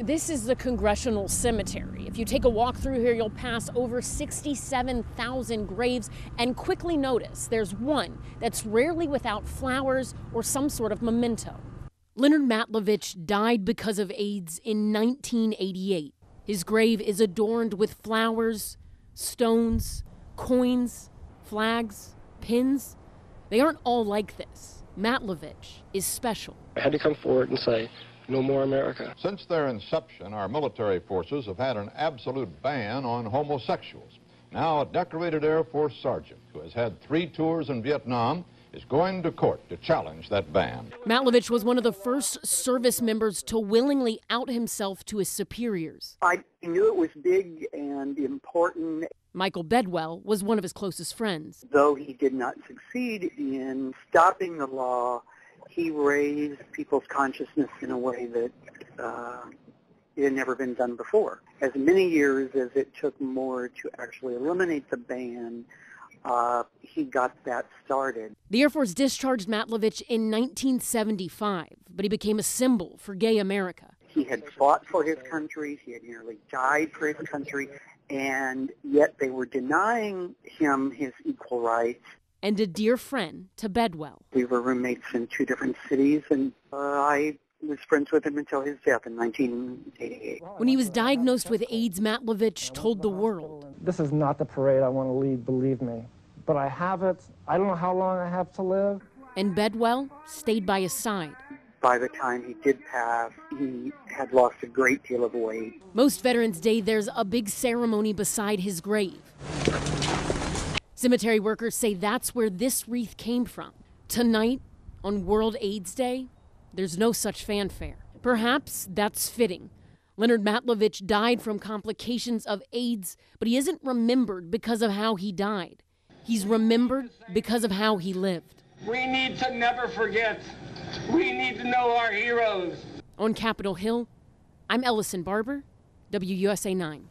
This is the Congressional Cemetery. If you take a walk through here, you'll pass over 67,000 graves and quickly notice there's one that's rarely without flowers or some sort of memento. Leonard Matlovich died because of AIDS in 1988. His grave is adorned with flowers, stones, coins, flags, pins. They aren't all like this. Matlovich is special. I had to come forward and say, no more America. Since their inception, our military forces have had an absolute ban on homosexuals. Now, a decorated Air Force sergeant who has had three tours in Vietnam is going to court to challenge that ban. Matlovich was one of the first service members to willingly out himself to his superiors. I knew it was big and important. Michael Bedwell was one of his closest friends. Though he did not succeed in stopping the law, he raised people's consciousness in a way that uh, it had never been done before. As many years as it took more to actually eliminate the ban, uh, he got that started. The Air Force discharged Matlovich in 1975, but he became a symbol for gay America. He had fought for his country. He had nearly died for his country, and yet they were denying him his equal rights and a dear friend to Bedwell. We were roommates in two different cities, and uh, I was friends with him until his death in 1988. When he was diagnosed with AIDS, Matlovich told the world. This is not the parade I want to lead, believe me. But I have it. I don't know how long I have to live. And Bedwell stayed by his side. By the time he did pass, he had lost a great deal of weight. Most Veterans Day, there's a big ceremony beside his grave. Cemetery workers say that's where this wreath came from. Tonight, on World AIDS Day, there's no such fanfare. Perhaps that's fitting. Leonard Matlovich died from complications of AIDS, but he isn't remembered because of how he died. He's remembered because of how he lived. We need to never forget. We need to know our heroes. On Capitol Hill, I'm Ellison Barber, WUSA 9.